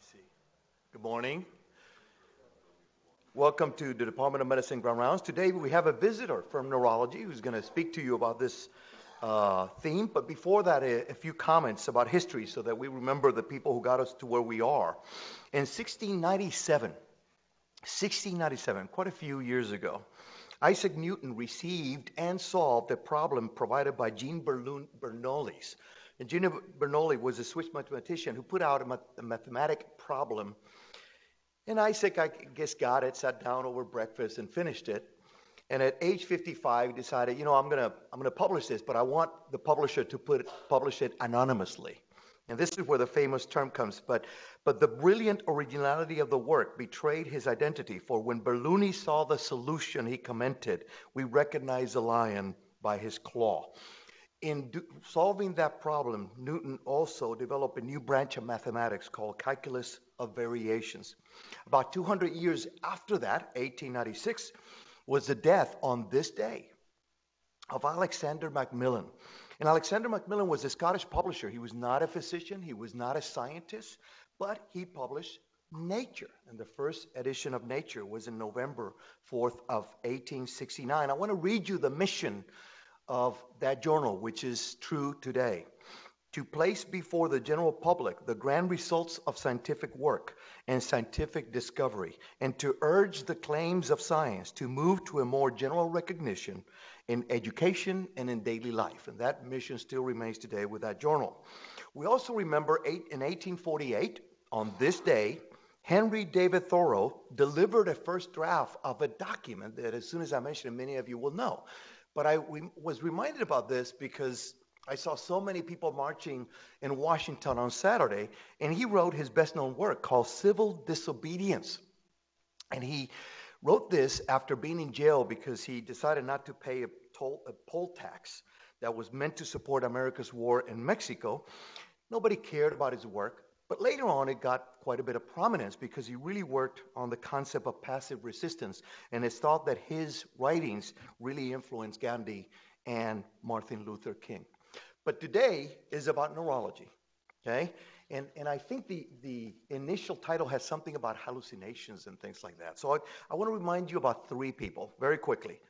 See. Good morning. Welcome to the Department of Medicine Grand Rounds. Today we have a visitor from neurology who's going to speak to you about this uh, theme. But before that, a, a, few comments about history so that we remember the people who got us to where we are. In 1697, 1697, quite a few years ago, Isaac Newton received and solved a problem provided by Jean Bernoulli. And Jean Bernoulli was a Swiss mathematician who put out a, math- a mathematic problem and Isaac, I guess, got it, sat down over breakfast, and finished it. And at age 55, decided, you know, I'm gonna I'm gonna publish this, but I want the publisher to put publish it anonymously. And this is where the famous term comes. But but the brilliant originality of the work betrayed his identity. For when Bernoulli saw the solution, he commented, "We recognize the lion by his claw." In do, solving that problem, Newton also developed a new branch of mathematics called calculus of variations. About 200 years after that, 1896, was the death on this day of Alexander Macmillan. And Alexander Macmillan was a Scottish publisher. He was not a physician, he was not a scientist, but he published Nature. And the first edition of Nature was in November 4th of 1869. I want to read you the mission of that journal, which is true today to place before the general public the grand results of scientific work and scientific discovery, and to urge the claims of science to move to a more general recognition in education and in daily life. And that mission still remains today with that journal. We also remember eight, in 1848, on this day, Henry David Thoreau delivered a first draft of a document that, as soon as I mention it, many of you will know. But I was reminded about this because I saw so many people marching in Washington on Saturday, and he wrote his best known work called Civil Disobedience. And he wrote this after being in jail because he decided not to pay a, toll, a poll tax that was meant to support America's war in Mexico. Nobody cared about his work, but later on it got quite a bit of prominence because he really worked on the concept of passive resistance, and it's thought that his writings really influenced Gandhi and Martin Luther King. But today is about neurology, okay? And, and I think the, the initial title has something about hallucinations and things like that. So I, I want to remind you about three people very quickly.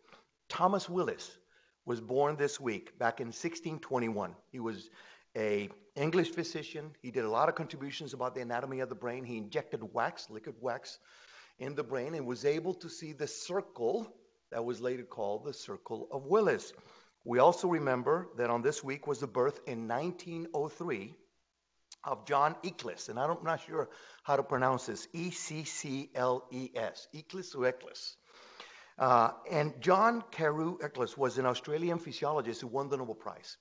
Thomas Willis was born this week back in 1621. He was a English physician. He did a lot of contributions about the anatomy of the brain. He injected wax, liquid wax, in the brain and was able to see the circle that was later called the circle of Willis. We also remember that on this week was the birth in 1903 of John Eccles, and I'm not sure how to pronounce this E C C L E S, Eccles or Eccles. Uh, and John Carew Eccles was an Australian physiologist who won the Nobel Prize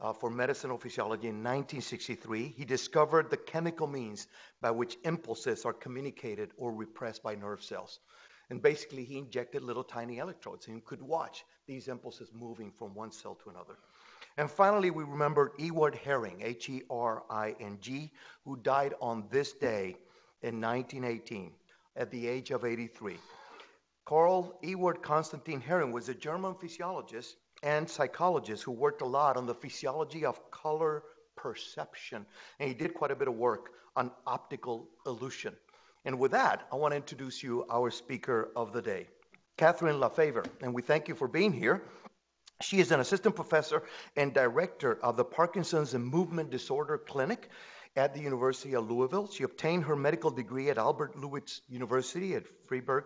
uh, for medicinal physiology in 1963. He discovered the chemical means by which impulses are communicated or repressed by nerve cells. And basically, he injected little tiny electrodes and could watch these impulses moving from one cell to another. And finally, we remember Ewald Hering, H E R I N G, who died on this day in 1918 at the age of 83. Carl Ewald Constantine Hering was a German physiologist and psychologist who worked a lot on the physiology of color perception. And he did quite a bit of work on optical illusion. And with that, I want to introduce you our speaker of the day, Kathrin LaFaver. And we thank you for being here. She is an assistant professor and director of the Parkinson's and Movement Disorder Clinic at the University of Louisville. She obtained her medical degree at Albert Ludwigs University at Freiburg,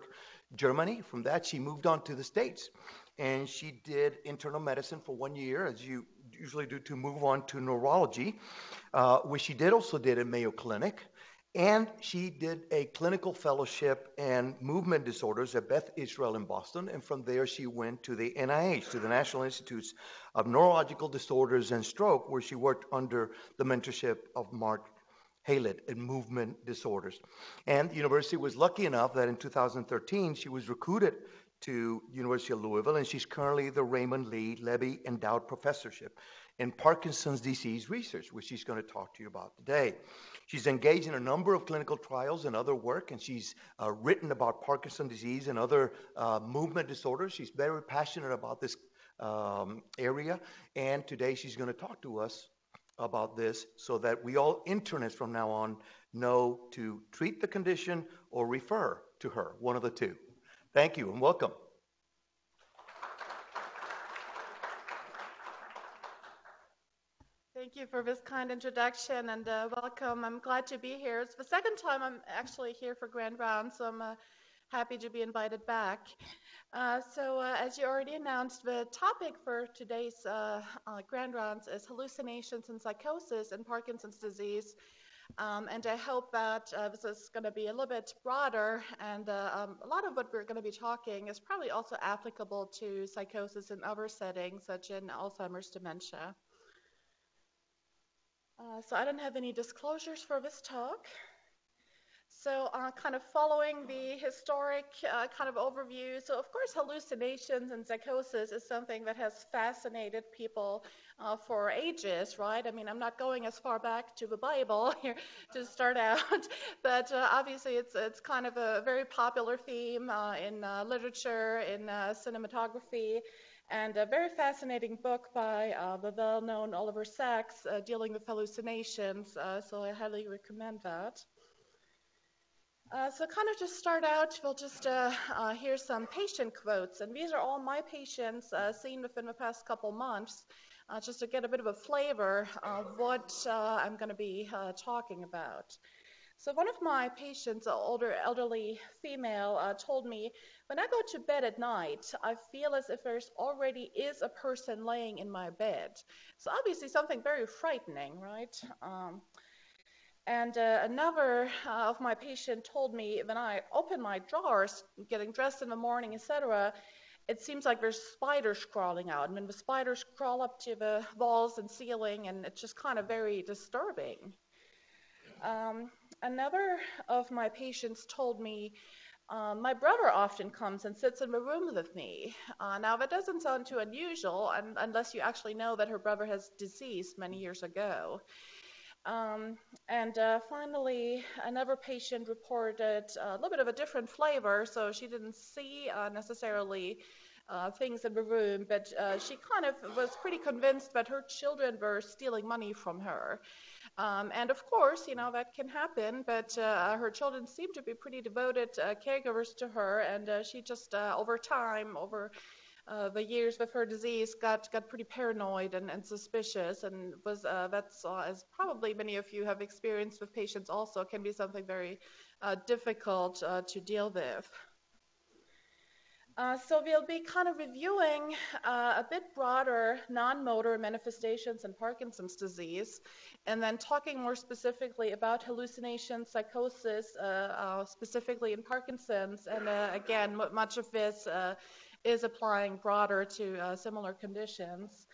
Germany. From that, she moved on to the States and she did internal medicine for one year, as you usually do, to move on to neurology, uh, which she did also did at Mayo Clinic. And she did a clinical fellowship in movement disorders at Beth Israel in Boston. And from there, she went to the NIH, to the National Institutes of Neurological Disorders and Stroke, where she worked under the mentorship of Mark Hallett in movement disorders. And the university was lucky enough that in 2013, she was recruited to University of Louisville, and she's currently the Raymond Lee Lebby Endowed Professorship in Parkinson's disease research, which she's going to talk to you about today. She's engaged in a number of clinical trials and other work, and she's uh, written about Parkinson's disease and other uh, movement disorders. She's very passionate about this um, area, and today she's going to talk to us about this so that we all internists from now on know to treat the condition or refer to her, one of the two. Thank you and welcome. Thank you for this kind introduction and uh, welcome. I'm glad to be here. It's the second time I'm actually here for Grand Round, so I'm uh, happy to be invited back. Uh, so, uh, as you already announced, the topic for today's uh, uh, Grand Rounds is hallucinations and psychosis in Parkinson's disease. Um, and I hope that this is going to be a little bit broader, and um, a lot of what we're going to be talking is probably also applicable to psychosis in other settings, such as Alzheimer's dementia. Uh, so I don't have any disclosures for this talk. So, uh, kind of following the historic uh, kind of overview. So, of course, hallucinations and psychosis is something that has fascinated people uh, for ages, right? I mean, I'm not going as far back to the Bible here to start out, but uh, obviously, it's it's kind of a very popular theme uh, in literature, in cinematography. And a very fascinating book by uh, the well known Oliver Sacks uh, dealing with hallucinations, uh, so I highly recommend that. Uh, so, kind of just start out, we'll just uh, uh, hear some patient quotes. And these are all my patients seen within the past couple months, just to get a bit of a flavor of what I'm going to be talking about. So one of my patients, an older elderly female, uh, told me, when I go to bed at night, I feel as if there's already is a person laying in my bed. So obviously something very frightening, right? Um, and uh, another uh, of my patients told me when I open my drawers, getting dressed in the morning, etc., it seems like there's spiders crawling out. I mean, the spiders crawl up to the walls and ceiling, and it's just kind of very disturbing. Um, another of my patients told me um, my brother often comes and sits in the room with me. Uh, now, that doesn't sound too unusual un- unless you actually know that her brother has deceased many years ago. Um, and uh, finally, another patient reported a little bit of a different flavor, so she didn't see uh, necessarily uh, things in the room, but uh, she kind of was pretty convinced that her children were stealing money from her. Um, and of course, you know, that can happen, but uh, her children seem to be pretty devoted uh, caregivers to her, and uh, she just, uh, over time, over uh, the years with her disease, got, got pretty paranoid and, and suspicious, and was uh, that's, as probably many of you have experienced with patients also, can be something very difficult to deal with. Uh, so we'll be kind of reviewing uh, a bit broader non-motor manifestations in Parkinson's disease, and then talking more specifically about hallucinations, psychosis, uh, uh specifically in Parkinson's, and uh, again, much of this is applying broader to similar conditions.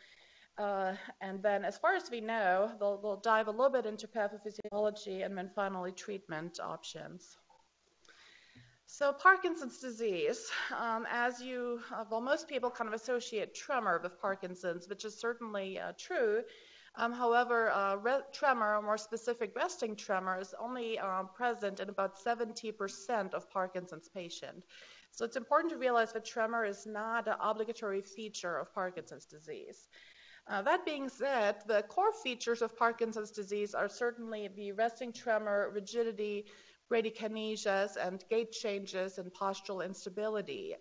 and then, as far as we know, they'll, we'll dive a little bit into pathophysiology and then finally treatment options. So Parkinson's disease, um, as you, uh, well, most people kind of associate tremor with Parkinson's, which is certainly uh, true. Um, however, uh, re- tremor, or more specific resting tremor, is only um, present in about 70% of Parkinson's patients. So it's important to realize that tremor is not an obligatory feature of Parkinson's disease. Uh, that being said, the core features of Parkinson's disease are certainly the resting tremor, rigidity, bradykinesias and gait changes and postural instability.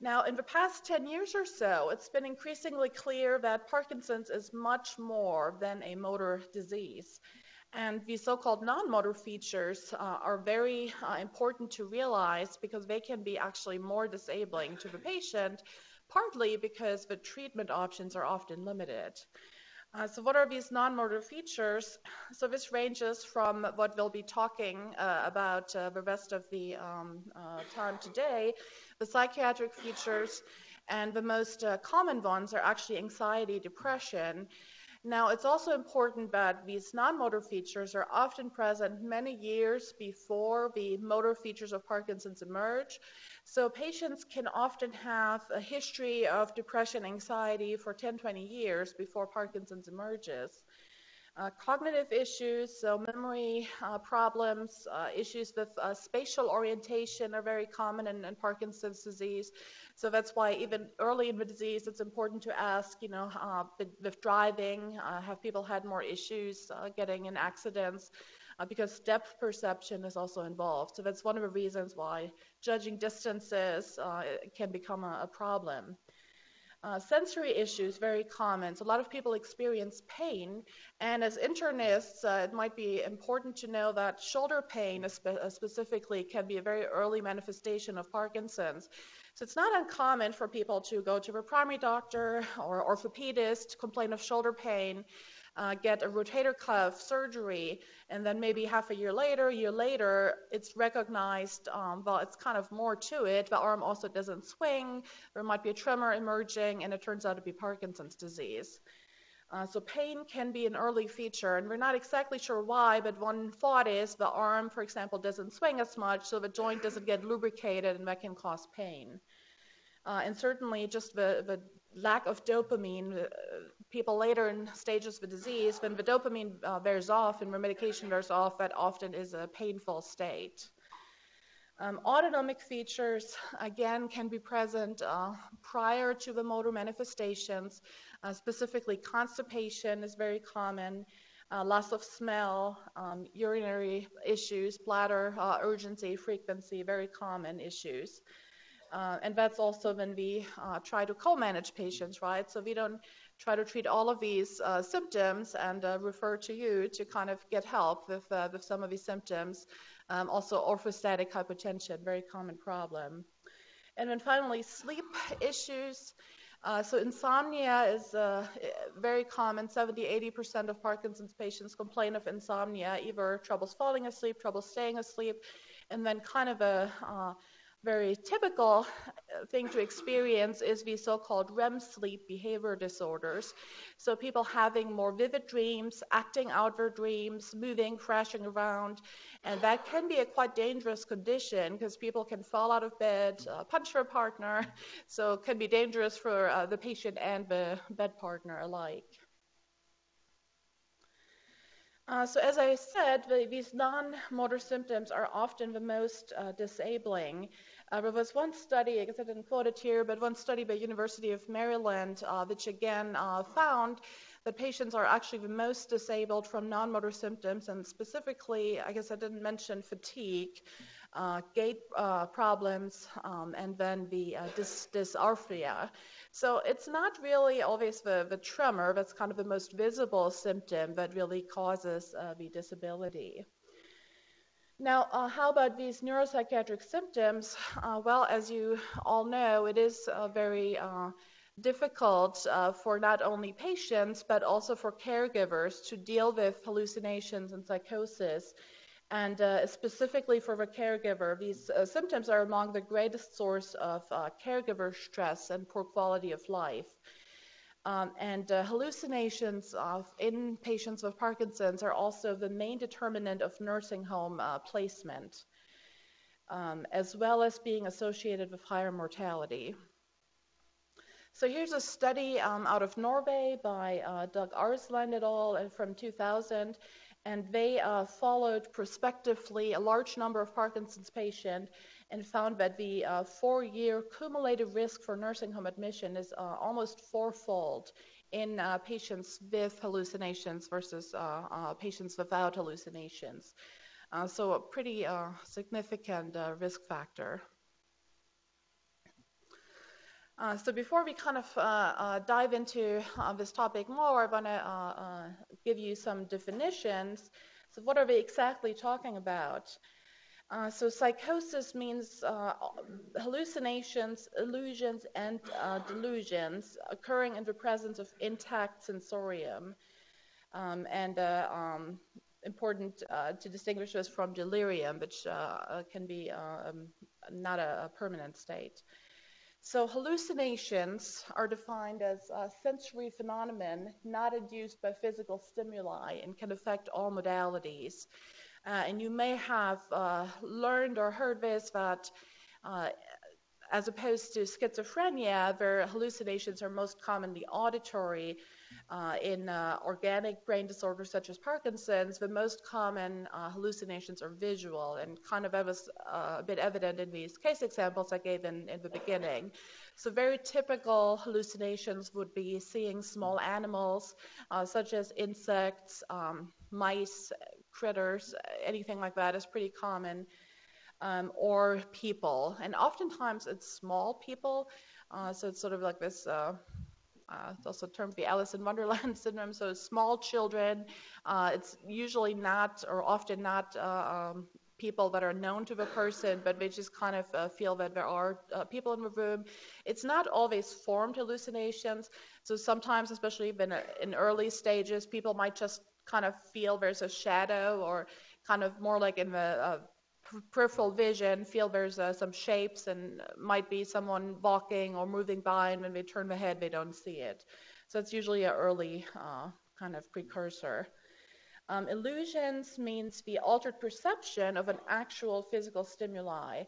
Now, in the past 10 years or so, it's been increasingly clear that Parkinson's is much more than a motor disease. And the so called non motor features uh, are very uh, important to realize because they can be actually more disabling to the patient, partly because the treatment options are often limited. Uh, so what are these non-motor features? So this ranges from what we'll be talking uh, about uh, the rest of the um, uh, time today, the psychiatric features, and the most common ones are actually anxiety, depression. Now, it's also important that these non-motor features are often present many years before the motor features of Parkinson's emerge. So patients can often have a history of depression, anxiety for 10, 20 years before Parkinson's emerges. Uh, cognitive issues, so memory uh, problems, uh, issues with uh, spatial orientation are very common in, in, Parkinson's disease. So that's why even early in the disease, it's important to ask, you know, uh, with, with, driving, uh, have people had more issues getting in accidents? because depth perception is also involved. So that's one of the reasons why judging distances can become a, a problem. Uh, sensory issues very common. So a lot of people experience pain, and as internists, uh, it might be important to know that shoulder pain, uh, specifically, can be a very early manifestation of Parkinson's. So it's not uncommon for people to go to a primary doctor or orthopedist, complain of shoulder pain, uh, get a rotator cuff surgery, and then maybe half a year later, a year later, it's recognized, um, well, it's kind of more to it. The arm also doesn't swing, there might be a tremor emerging, and it turns out to be Parkinson's disease. Uh, so pain can be an early feature, and we're not exactly sure why, but one thought is the arm, for example, doesn't swing as much, so the joint doesn't get lubricated, and that can cause pain. Uh, and certainly just the, the lack of dopamine, uh, people later in stages of the disease, when the dopamine uh, wears off and medication wears off, that often is a painful state. Um, autonomic features, again, can be present uh, prior to the motor manifestations. Uh, specifically, constipation is very common, uh, loss of smell, um, urinary issues, bladder uh, urgency, frequency, very common issues. Uh, and that's also when we uh, try to co-manage patients, right? So we don't try to treat all of these uh, symptoms and uh, refer to you to kind of get help with, uh, with some of these symptoms. Um, also, orthostatic hypotension, very common problem. And then finally, sleep issues. Uh, so insomnia is uh, very common. 70, 80% of Parkinson's patients complain of insomnia, either troubles falling asleep, trouble staying asleep, and then kind of a uh, very typical uh, thing to experience is the so-called REM sleep behavior disorders. So people having more vivid dreams, acting out their dreams, moving, crashing around, and that can be a quite dangerous condition because people can fall out of bed, uh, punch their partner, so it can be dangerous for uh, the patient and the bed partner alike. Uh, so as I said, the, these non-motor symptoms are often the most uh, disabling. Uh, there was one study, I guess I didn't quote it here, but one study by University of Maryland, uh, which again uh, found that patients are actually the most disabled from non-motor symptoms, and specifically, I guess I didn't mention fatigue, uh, gait problems, um, and then the dys- dysarthria. So it's not really always the, the tremor that's kind of the most visible symptom that really causes uh, the disability. Now, uh, how about these neuropsychiatric symptoms? Uh, well, as you all know, it is uh, very uh, difficult uh, for not only patients but also for caregivers to deal with hallucinations and psychosis and uh, specifically for the caregiver, these uh, symptoms are among the greatest source of uh, caregiver stress and poor quality of life. Um, and uh, hallucinations of, in patients with Parkinson's are also the main determinant of nursing home uh, placement, um, as well as being associated with higher mortality. So here's a study um, out of Norway by uh, Dag Aarsland et al. from 2000 and they uh, followed prospectively a large number of Parkinson's patients and found that the uh, four-year cumulative risk for nursing home admission is uh, almost fourfold in uh, patients with hallucinations versus uh, uh, patients without hallucinations. so a pretty significant risk factor. Uh, so before we kind of uh, uh, dive into uh, this topic more, I want to uh, give you some definitions. So what are we exactly talking about? so psychosis means hallucinations, illusions, and delusions occurring in the presence of intact sensorium. Um, and um, important to distinguish this from delirium, which can be um, not a, a permanent state. So hallucinations are defined as a sensory phenomenon not induced by physical stimuli and can affect all modalities. Uh, and you may have uh, learned or heard this that uh, as opposed to schizophrenia, where hallucinations are most commonly auditory, uh, in uh, organic brain disorders such as Parkinson's, the most common uh, hallucinations are visual, and kind of was uh, a bit evident in these case examples I gave in, in the beginning. So, very typical hallucinations would be seeing small animals, uh, such as insects, um, mice, critters, anything like that is pretty common um, or people. And oftentimes it's small people. Uh, so it's sort of like this. Uh, uh, it's also termed the Alice in Wonderland syndrome. So small children. Uh, it's usually not, or often not, uh, um, people that are known to the person, but they just kind of uh, feel that there are uh, people in the room. It's not always formed hallucinations. So sometimes, especially in, in early stages, people might just kind of feel there's a shadow or kind of more like in the uh, peripheral vision, feel there's uh, some shapes and might be someone walking or moving by, and when they turn the head, they don't see it. So it's usually an early uh, kind of precursor. Um, illusions means the altered perception of an actual physical stimuli.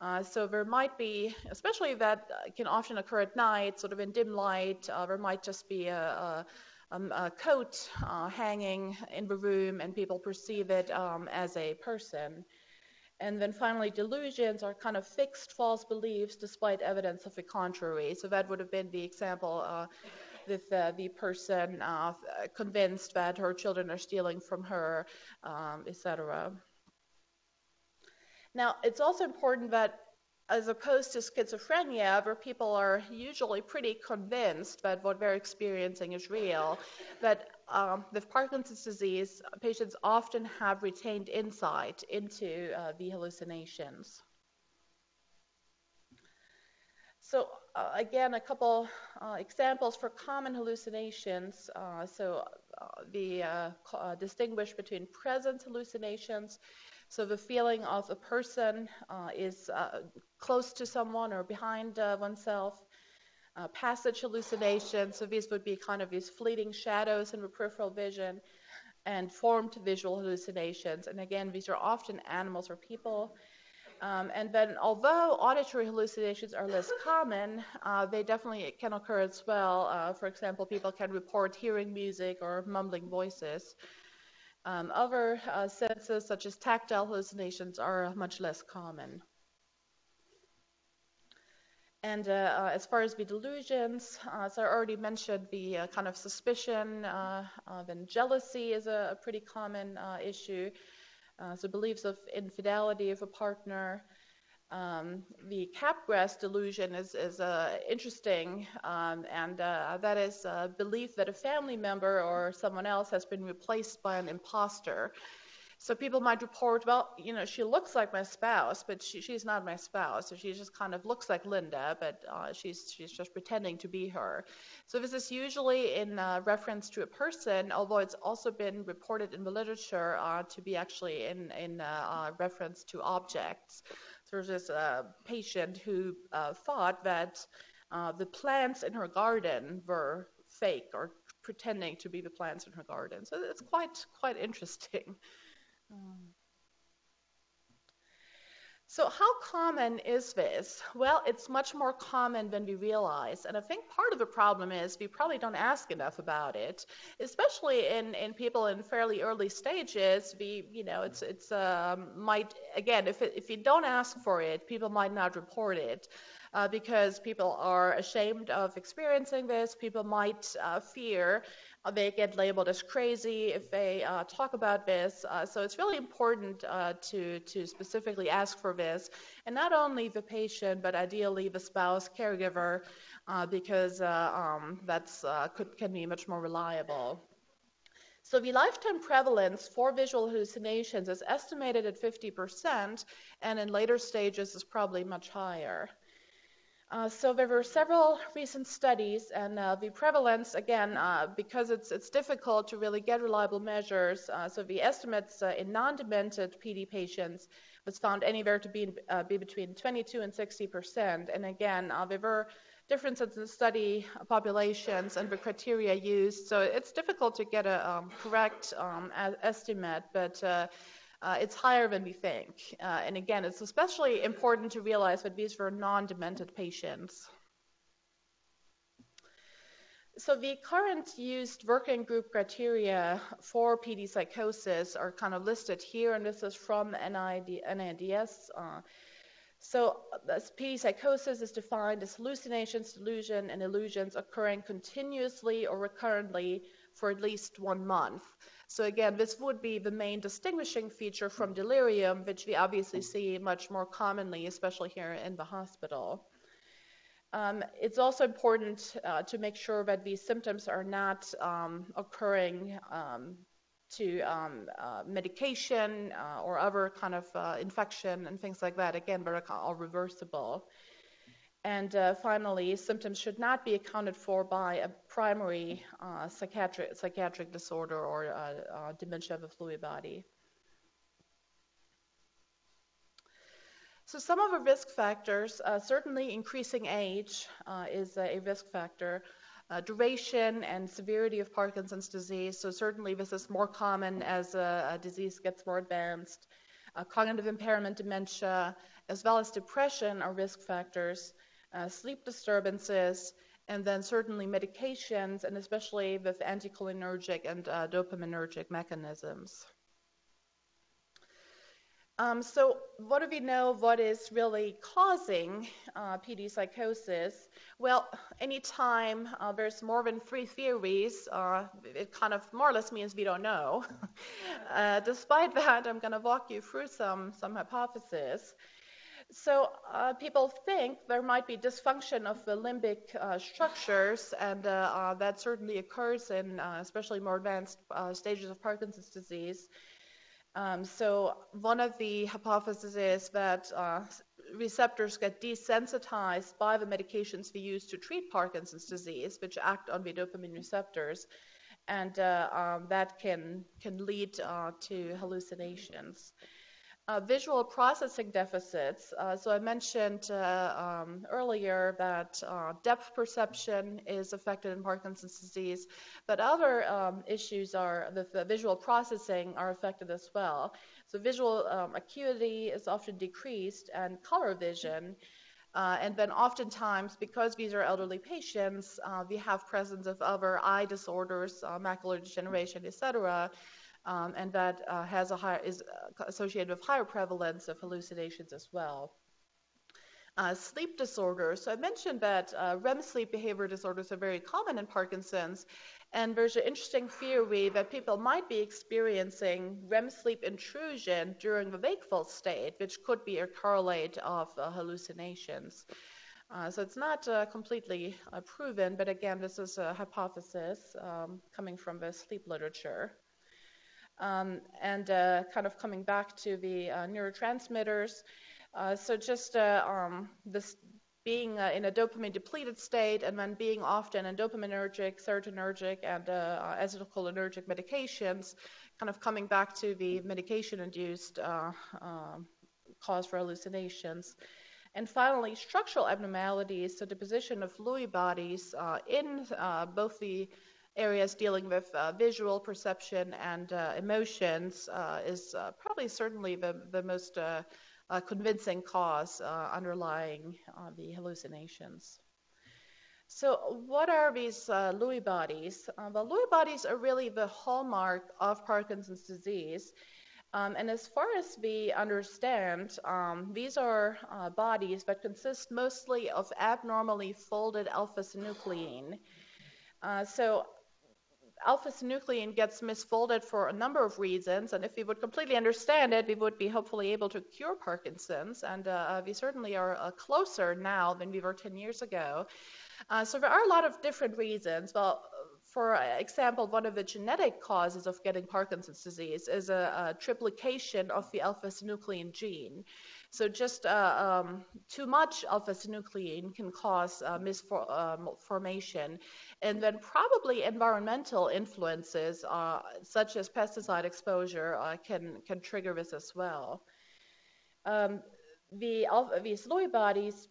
Uh, so there might be, especially that can often occur at night, sort of in dim light, uh, there might just be a, a um, a coat uh, hanging in the room and people perceive it um, as a person. And then finally, delusions are kind of fixed false beliefs despite evidence of the contrary. So that would have been the example uh, with uh, the person uh, convinced that her children are stealing from her, um, etc. Now, it's also important that as opposed to schizophrenia, where people are usually pretty convinced that what they're experiencing is real, that um, with Parkinson's disease, patients often have retained insight into uh, the hallucinations. So uh, again, a couple uh, examples for common hallucinations. Uh, so uh, the uh, distinguish between presence hallucinations so the feeling of a person uh, is uh, close to someone or behind uh, oneself. Uh, passage hallucinations, so these would be kind of these fleeting shadows in the peripheral vision, and formed visual hallucinations. And again, these are often animals or people. Um, and then, although auditory hallucinations are less common, uh, they definitely can occur as well. Uh, for example, people can report hearing music or mumbling voices. Um, other uh, senses, such as tactile hallucinations, are much less common. And uh, uh, as far as the delusions, uh, as I already mentioned, the kind of suspicion, then jealousy is a, a pretty common issue. so beliefs of infidelity of a partner, um, the Capgras delusion is, is uh, interesting, um, and uh, that is a belief that a family member or someone else has been replaced by an imposter. So people might report, well, you know, she looks like my spouse, but she, she's not my spouse. So she just kind of looks like Linda, but uh, she's she's just pretending to be her. So this is usually in uh, reference to a person, although it's also been reported in the literature uh, to be actually in in uh, uh, reference to objects. So there's this uh, patient who thought that the plants in her garden were fake or pretending to be the plants in her garden. So it's quite quite interesting. So, how common is this? Well, it's much more common than we realize. And I think part of the problem is we probably don't ask enough about it, especially in, in people in fairly early stages. We, you know, it's, it's, um, might, again, if, it, if you don't ask for it, people might not report it. Uh, because people are ashamed of experiencing this. People might uh, fear they get labeled as crazy if they uh, talk about this. Uh, so it's really important uh, to, to specifically ask for this. And not only the patient, but ideally the spouse, caregiver, uh, because uh, um, that's could, can be much more reliable. So the lifetime prevalence for visual hallucinations is estimated at 50%, and in later stages is probably much higher. Uh, so there were several recent studies, and uh, the prevalence, again, uh, because it's it's difficult to really get reliable measures. Uh, so the estimates uh, in non-demented PD patients was found anywhere to be uh, be between 22 and 60 percent. And again, there were differences in study populations and the criteria used. So it's difficult to get a um, correct um, estimate, but uh, it's higher than we think. Uh, and again, it's especially important to realize that these were non-demented patients. So the current used working group criteria for PD psychosis are kind of listed here, and this is from NID, NIDS. Uh, so PD psychosis is defined as hallucinations, delusion, and illusions occurring continuously or recurrently for at least one month. So again, this would be the main distinguishing feature from delirium, which we obviously see much more commonly, especially here in the hospital. Um, it's also important uh, to make sure that these symptoms are not um, occurring um, to um, uh, medication uh, or other kind of uh, infection and things like that. Again, they're all reversible. And uh, finally, symptoms should not be accounted for by a primary uh, psychiatric, psychiatric disorder or dementia of the Lewy body. So some of the risk factors, uh, certainly increasing age uh, is a risk factor. Uh, duration and severity of Parkinson's disease. So certainly this is more common as a, a disease gets more advanced. Uh, cognitive impairment, dementia, as well as depression are risk factors. Uh, sleep disturbances, and then certainly medications, and especially with anticholinergic and uh, dopaminergic mechanisms. Um, so, what do we know what is really causing uh, PD psychosis? Well, anytime uh, there's more than three theories, uh, it kind of more or less means we don't know. Uh, despite that, I'm going to walk you through some, some hypotheses. So, uh, people think there might be dysfunction of the limbic uh, structures, and that certainly occurs in especially more advanced stages of Parkinson's disease. Um, so one of the hypotheses is that uh, receptors get desensitized by the medications we use to treat Parkinson's disease, which act on the dopamine receptors, and uh, um, that can can lead uh, to hallucinations. Uh, visual processing deficits. Uh, so I mentioned uh, um, earlier that uh, depth perception is affected in Parkinson's disease, but other um, issues are the, the, visual processing are affected as well. So visual um, acuity is often decreased and color vision. Uh, and then oftentimes, because these are elderly patients, uh, we have presence of other eye disorders, macular degeneration, etc., um, and that uh, has a higher, is uh, associated with higher prevalence of hallucinations as well. Uh, sleep disorders. So I mentioned that uh, REM sleep behavior disorders are very common in Parkinson's, and there's an interesting theory that people might be experiencing REM sleep intrusion during the wakeful state, which could be a correlate of uh, hallucinations. Uh, so it's not completely proven, but again, this is a hypothesis um, coming from the sleep literature. Um, and uh, kind of coming back to the uh, neurotransmitters. Uh, so just uh, um, this being uh, in a dopamine depleted state and then being often in dopaminergic, serotonergic, and uh, acetylcholinergic medications, kind of coming back to the medication induced um, cause for hallucinations. And finally, structural abnormalities, so deposition of Lewy bodies in both the areas dealing with uh, visual perception and uh, emotions uh, is uh, probably certainly the, the most uh, uh, convincing cause underlying the hallucinations. So, what are these Lewy bodies? well, Lewy bodies are really the hallmark of Parkinson's disease. Um, and as far as we understand, um, these are bodies that consist mostly of abnormally folded alpha synuclein. Uh, so alpha-synuclein gets misfolded for a number of reasons, and if we would completely understand it, we would be hopefully able to cure Parkinson's, and uh, we certainly are uh, closer now than we were 10 years ago. Uh, so there are a lot of different reasons. Well, for example, one of the genetic causes of getting Parkinson's disease is a, a triplication of the alpha-synuclein gene. So just uh, um, too much alpha-synuclein can cause uh, misformation. And then probably environmental influences, uh, such as pesticide exposure, uh, can, can trigger this as well. Um, the, these Lewy bodies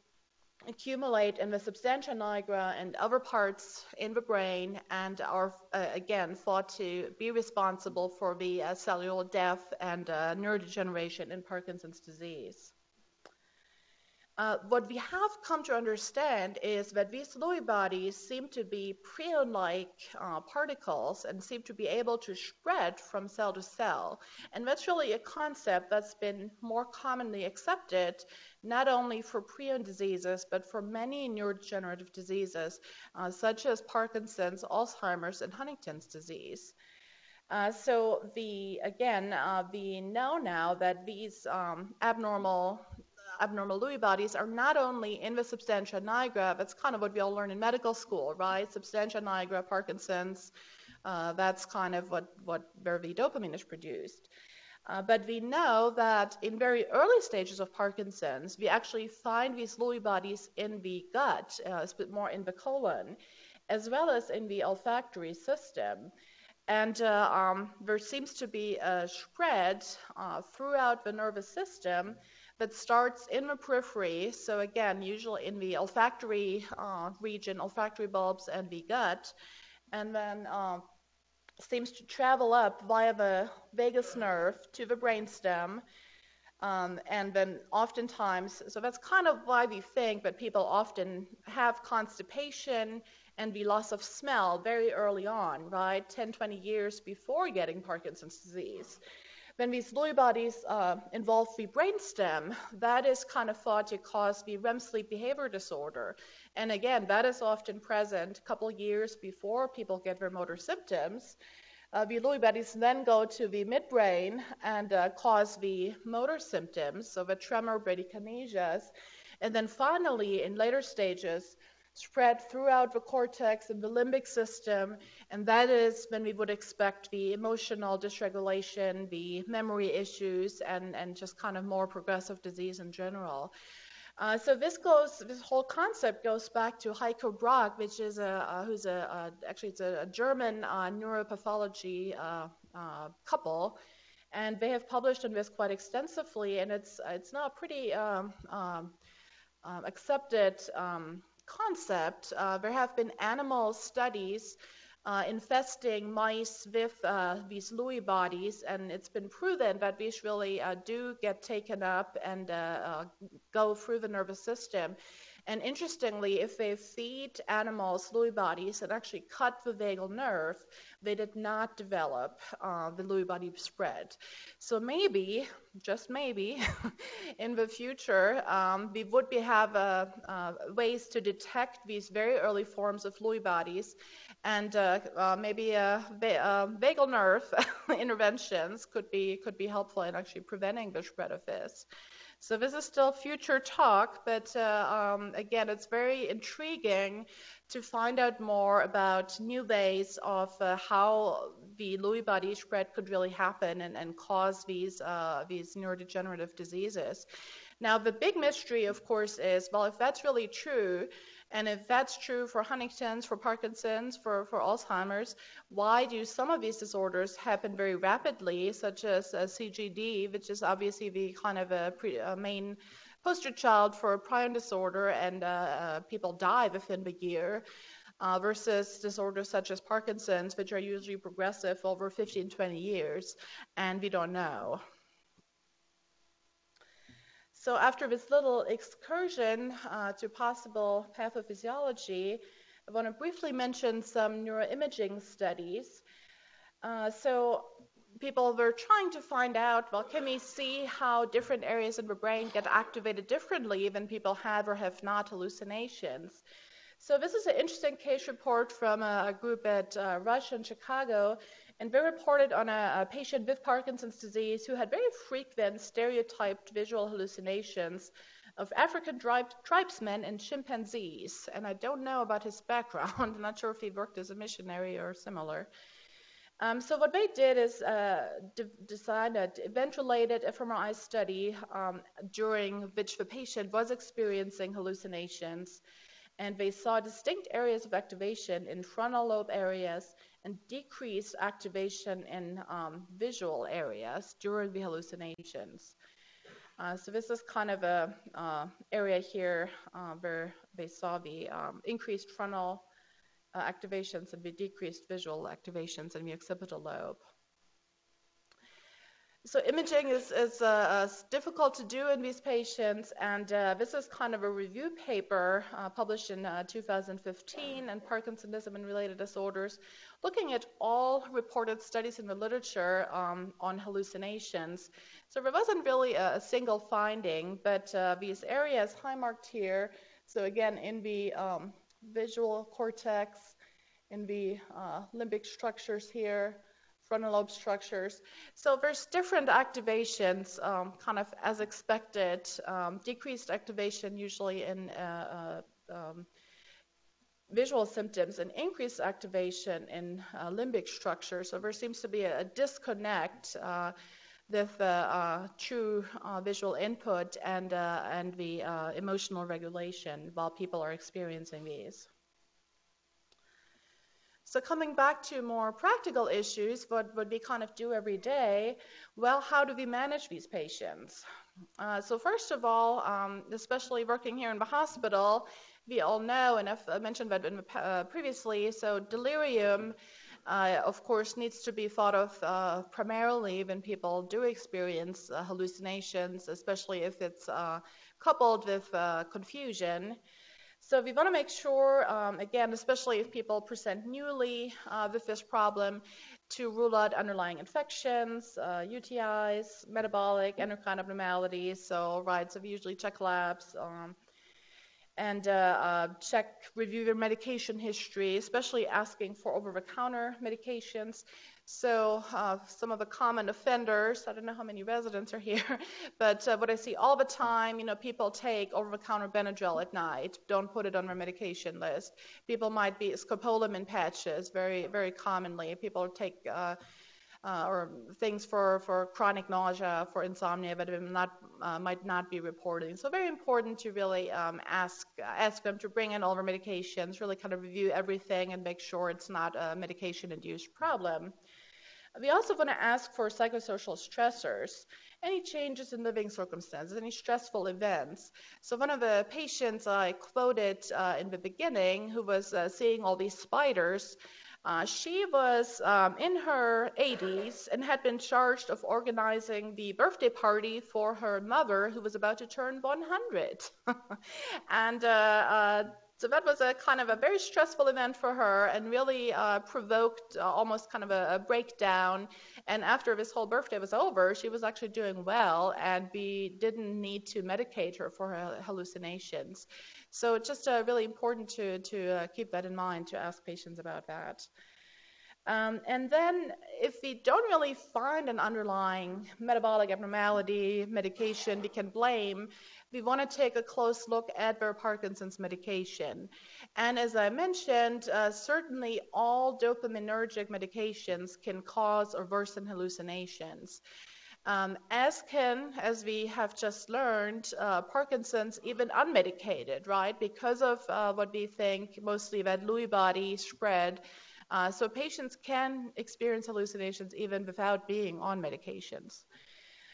accumulate in the substantia nigra and other parts in the brain and are uh, again thought to be responsible for the uh, cellular death and uh, neurodegeneration in Parkinson's disease. Uh, what we have come to understand is that these Lewy bodies seem to be prion-like uh, particles and seem to be able to spread from cell to cell. And that's really a concept that's been more commonly accepted, not only for prion diseases, but for many neurodegenerative diseases, uh, such as Parkinson's, Alzheimer's, and Huntington's disease. Uh, so the again, uh, we know now that these um, abnormal abnormal Lewy bodies are not only in the substantia nigra, that's kind of what we all learn in medical school, right? Substantia nigra, Parkinson's, uh, that's kind of what, what where the dopamine is produced. Uh, but we know that in very early stages of Parkinson's, we actually find these Lewy bodies in the gut, uh, more in the colon, as well as in the olfactory system. And uh, um, there seems to be a spread uh, throughout the nervous system that starts in the periphery. So again, usually in the olfactory uh, region, olfactory bulbs and the gut, and then uh, seems to travel up via the vagus nerve to the brainstem. Um, and then oftentimes, so that's kind of why we think that people often have constipation and the loss of smell very early on, right? 10, 20 years before getting Parkinson's disease. When these Lewy bodies uh, involve the brainstem, that is kind of thought to cause the REM sleep behavior disorder. And again, that is often present a couple years before people get their motor symptoms. Uh, the Lewy bodies then go to the midbrain and uh, cause the motor symptoms, so the tremor, bradykinesias. And then finally, in later stages, spread throughout the cortex and the limbic system, and that is when we would expect the emotional dysregulation, the memory issues, and, and just kind of more progressive disease in general. Uh, so this goes, this whole concept goes back to Heiko Braak, which is a, uh, who's a, actually it's a, a German uh, neuropathology uh, uh, couple, and they have published on this quite extensively, and it's it's now a pretty um, um, um accepted um, concept, there have been animal studies uh, infesting mice with uh, these Lewy bodies, and it's been proven that these really uh, do get taken up and uh, uh, go through the nervous system. And interestingly, if they feed animals Lewy bodies and actually cut the vagal nerve, they did not develop uh, the Lewy body spread. So maybe, just maybe, in the future, um, we would be have ways to detect these very early forms of Lewy bodies, and uh, uh, maybe uh, va- vagal nerve interventions could be could be helpful in actually preventing the spread of this. So this is still future talk, but uh, um, again, it's very intriguing to find out more about new ways of uh, how the Lewy body spread could really happen and, and cause these uh, these neurodegenerative diseases. Now, the big mystery, of course, is well, if that's really true, and if that's true for Huntington's, for Parkinson's, for, for Alzheimer's, why do some of these disorders happen very rapidly, such as uh, CJD, which is obviously the kind of a, pre, a main poster child for a prion disorder, and uh, uh, people die within the year, uh, versus disorders such as Parkinson's, which are usually progressive over 15, 20 years, and we don't know. So after this little excursion uh, to possible pathophysiology, I want to briefly mention some neuroimaging studies. Uh, so people were trying to find out, well, can we see how different areas in the brain get activated differently when people have or have not hallucinations? So this is an interesting case report from a, group at uh, Rush in Chicago and they reported on a, a, patient with Parkinson's disease who had very frequent stereotyped visual hallucinations of African tribesmen and chimpanzees. And I don't know about his background. I'm not sure if he worked as a missionary or similar. Um, so what they did is uh, de- design a ventilated fMRI study um, during which the patient was experiencing hallucinations, and they saw distinct areas of activation in frontal lobe areas and decreased activation in um, visual areas during the hallucinations. Uh, so this is kind of a uh, area here uh, where they saw the um, increased frontal uh, activations and the decreased visual activations in the occipital lobe. So imaging is, is uh, uh, difficult to do in these patients, and uh, this is kind of a review paper uh, published in uh, 2015 in Parkinsonism and related disorders, looking at all reported studies in the literature um, on hallucinations. So there wasn't really a, single finding, but uh, these areas high-marked here, so again in the um, visual cortex, in the limbic structures here, frontal lobe structures. So there's different activations, um, kind of as expected. Um, decreased activation usually in uh, uh, um, visual symptoms and increased activation in uh, limbic structures. So there seems to be a, a disconnect uh, with the uh, true uh, visual input and, and the emotional regulation while people are experiencing these. So coming back to more practical issues, what would we kind of do every day? Well, how do we manage these patients? Uh, so first of all, um, especially working here in the hospital, we all know, and I've mentioned that uh, previously, so delirium, uh, of course, needs to be thought of uh, primarily when people do experience uh, hallucinations, especially if it's uh, coupled with confusion. So we want to make sure, um, again, especially if people present newly uh, with this problem, to rule out underlying infections, uh, UTIs, metabolic, endocrine abnormalities. So, right, so we usually check labs. Um, and uh, uh, check, review their medication history, especially asking for over-the-counter medications. So uh, some of the common offenders, I don't know how many residents are here, but uh, what I see all the time, you know, people take over-the-counter Benadryl at night, don't put it on their medication list. People might be scopolamine patches, very, very commonly. People take uh, uh, or things for, for chronic nausea, for insomnia but not, uh, might not be reporting. So very important to really um, ask ask them to bring in all their medications, really kind of review everything and make sure it's not a medication-induced problem. We also want to ask for psychosocial stressors, any changes in living circumstances, any stressful events. So one of the patients I quoted uh, in the beginning, who was uh, seeing all these spiders, uh, she was um, in her 80s and had been charged of organizing the birthday party for her mother, who was about to turn 100. and uh, uh, so that was a kind of a very stressful event for her and really uh, provoked uh, almost kind of a, a, breakdown. And after this whole birthday was over, she was actually doing well, and we didn't need to medicate her for her hallucinations. So it's just uh, really important to, to uh, keep that in mind to ask patients about that. Um, and then, if we don't really find an underlying metabolic abnormality, medication we can blame, we want to take a close look at their Parkinson's medication. And as I mentioned, uh, certainly all dopaminergic medications can cause or worsen hallucinations. Um, as can, as we have just learned, uh, Parkinson's even unmedicated, right? Because of uh, what we think mostly that Lewy body spread. Uh, so patients can experience hallucinations even without being on medications.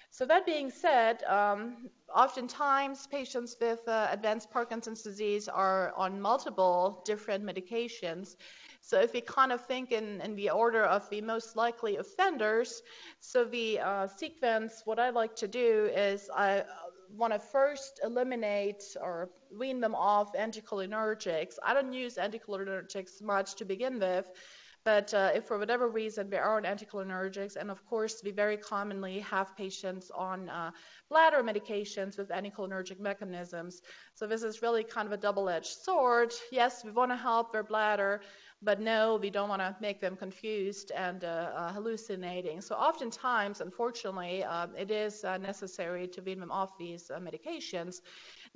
So that being said, um, oftentimes patients with uh, advanced Parkinson's disease are on multiple different medications. So if we kind of think in, in the order of the most likely offenders, so the uh, sequence, what I like to do is I want to first eliminate or wean them off anticholinergics. I don't use anticholinergics much to begin with, but uh, if for whatever reason we are on anticholinergics, and of course we very commonly have patients on uh, bladder medications with anticholinergic mechanisms. So this is really kind of a double-edged sword. Yes, we want to help their bladder, but no, we don't want to make them confused and uh, uh, hallucinating. So oftentimes, unfortunately, uh, it is uh, necessary to wean them off these uh, medications.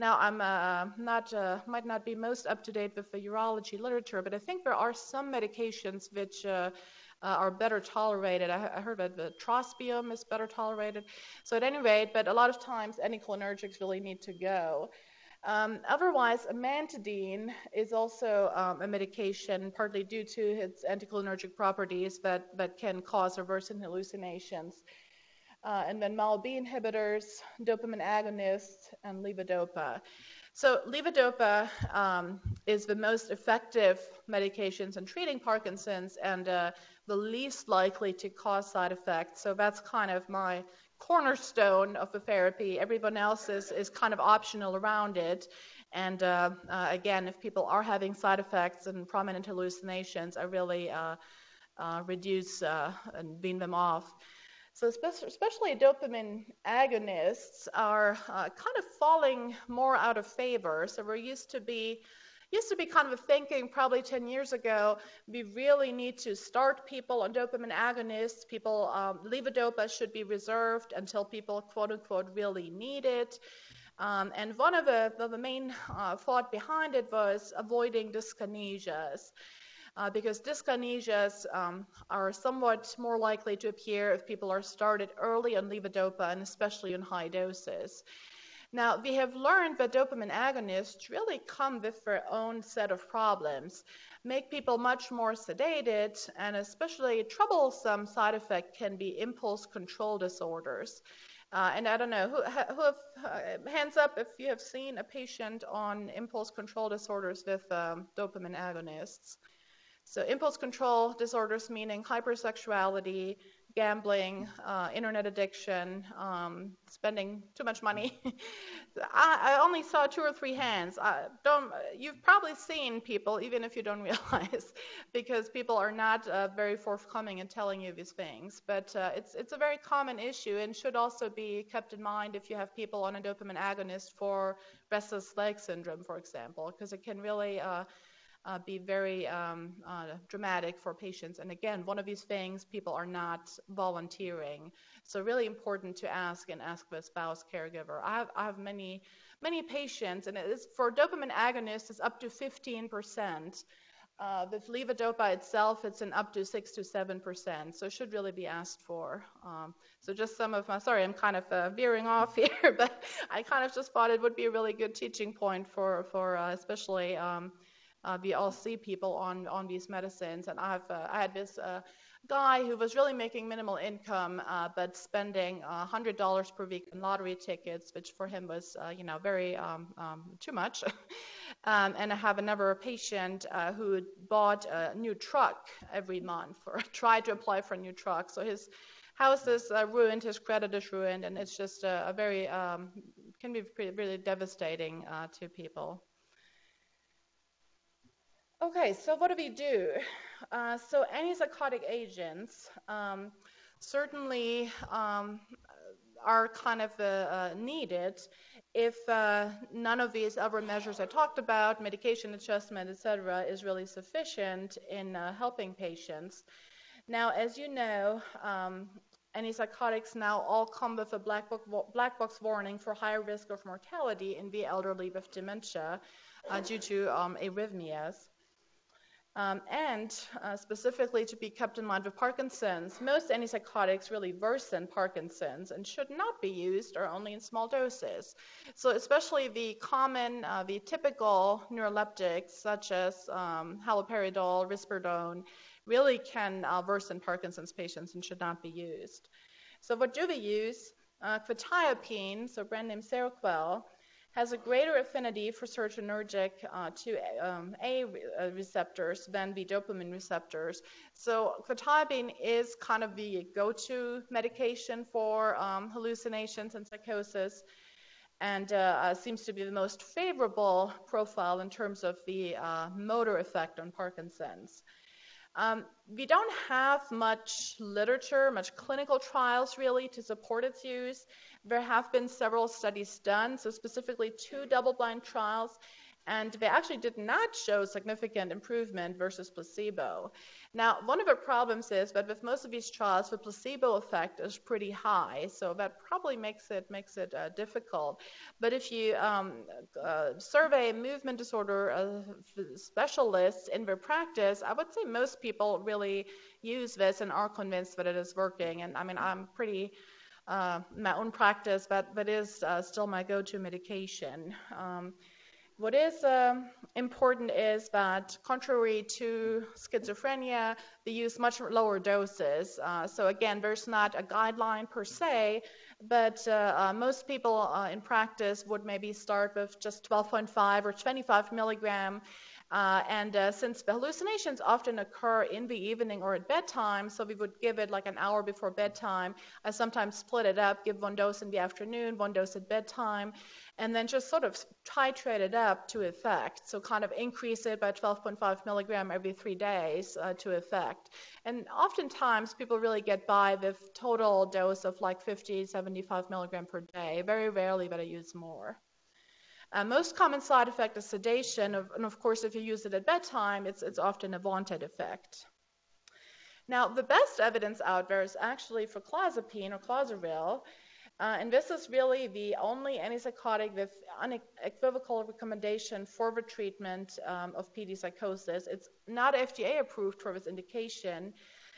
Now, I'm uh, not might not be most up to date with the urology literature, but I think there are some medications which uh, are better tolerated. I, I, heard that the trospium is better tolerated. So at any rate, but a lot of times anticholinergics really need to go. Um, otherwise, amantadine is also um, a medication, partly due to its anticholinergic properties, that, that can cause worsen hallucinations. Uh, and then MAO-B inhibitors, dopamine agonists, and levodopa. So levodopa um, is the most effective medications in treating Parkinson's and uh, the least likely to cause side effects. So that's kind of my cornerstone of the therapy. Everyone else is, is kind of optional around it. And uh, uh, again, if people are having side effects and prominent hallucinations, I really uh, uh reduce uh, and wean them off. So especially dopamine agonists are uh, kind of falling more out of favor. So we're used to be used to be kind of thinking probably 10 years ago, we really need to start people on dopamine agonists. People, um, levodopa should be reserved until people, quote unquote, really need it. Um, and one of the, the main uh, thought behind it was avoiding dyskinesias. Uh, because dyskinesias um, are somewhat more likely to appear if people are started early on levodopa and especially in high doses. Now, we have learned that dopamine agonists really come with their own set of problems, make people much more sedated, and especially troublesome side effect can be impulse control disorders. Uh, and I don't know, who, who have, uh, hands up if you have seen a patient on impulse control disorders with um, dopamine agonists. So impulse control disorders meaning hypersexuality, gambling, uh, internet addiction, um, spending too much money. I, I, only saw two or three hands. I don't. You've probably seen people, even if you don't realize, because people are not uh, very forthcoming in telling you these things. But uh, it's it's a very common issue and should also be kept in mind if you have people on a dopamine agonist for restless leg syndrome, for example, because it can really uh, be very um, uh, dramatic for patients. And again, one of these things, people are not volunteering. So really important to ask and ask the spouse caregiver. I have, I have many, many patients, and for dopamine agonists, it's up to 15%. Uh, with levodopa itself, it's an up to 6 to 7%, so it should really be asked for. Um, so just some of my, sorry, I'm kind of uh, veering off here, but I kind of just thought it would be a really good teaching point for, for uh, especially um, uh, we all see people on on these medicines, and I've uh, I had this uh, guy who was really making minimal income, uh, but spending hundred dollars per week on lottery tickets, which for him was uh, you know very um, um, too much. um, and I have another patient uh, who bought a new truck every month or tried to apply for a new truck. So his house is ruined, his credit is ruined, and it's just a, a very um, can be pretty, really devastating to people. Okay, so what do we do? Uh, so antipsychotic agents um, certainly um, are kind of uh, uh, needed if uh, none of these other measures I talked about, medication adjustment, etc., is really sufficient in uh, helping patients. Now, as you know, um, antipsychotics now all come with a black, book, black box warning for higher risk of mortality in the elderly with dementia uh, due to um, arrhythmias. Um, and uh, specifically to be kept in mind with Parkinson's, most antipsychotics really worsen Parkinson's and should not be used or only in small doses. So, especially the common, uh, the typical neuroleptics such as um, haloperidol, risperidone, really can uh, worsen Parkinson's patients and should not be used. So, what do we use? Uh, quetiapine, so brand name Seroquel, has a greater affinity for serotonergic uh, to um, A uh, receptors than the dopamine receptors. So quetiapine is kind of the go-to medication for um, hallucinations and psychosis and uh, uh, seems to be the most favorable profile in terms of the uh, motor effect on Parkinson's. Um, we don't have much literature, much clinical trials really to support its use. There have been several studies done, so specifically two double-blind trials, and they actually did not show significant improvement versus placebo. Now, one of the problems is that with most of these trials, the placebo effect is pretty high, so that probably makes it makes it uh, difficult. But if you um, uh, survey movement disorder uh, specialists in their practice, I would say most people really use this and are convinced that it is working. And I mean, I'm pretty uh, my own practice, but that is uh, still my go-to medication. Um, What is um, important is that, contrary to schizophrenia, they use much lower doses. Uh, so, again, there's not a guideline per se, but uh, uh, most people uh, in practice would maybe start with just 12.5 or 25 milligram uh, and uh, since the hallucinations often occur in the evening or at bedtime, so we would give it like an hour before bedtime. I sometimes split it up, give one dose in the afternoon, one dose at bedtime, and then just sort of titrate it up to effect. So kind of increase it by 12.5 milligram every three days uh, to effect. And oftentimes people really get by with total dose of like 50, 75 milligram per day. Very rarely that I use more. Uh, most common side effect is sedation, and of course, if you use it at bedtime, it's, it's often a vaunted effect. Now, the best evidence out there is actually for clozapine or clozaril, uh, and this is really the only antipsychotic with unequivocal recommendation for the treatment um, of PD psychosis. It's not FDA approved for this indication,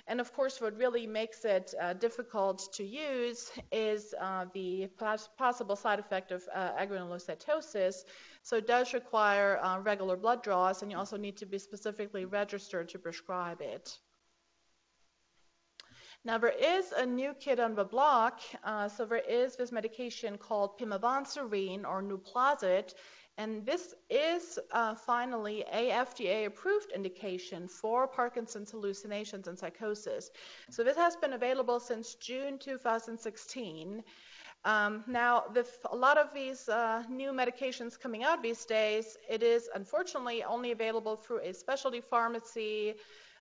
and of course, what really makes it uh, difficult to use is uh, the pos- possible side effect of uh, agranulocytosis. So it does require uh, regular blood draws, and you also need to be specifically registered to prescribe it. Now, there is a new kid on the block. Uh, so there is this medication called pimavanserin or Nuplazid, and this is uh, finally a FDA approved indication for Parkinson's hallucinations and psychosis. So this has been available since June 2016. Um, now, with a lot of these uh, new medications coming out these days, it is unfortunately only available through a specialty pharmacy.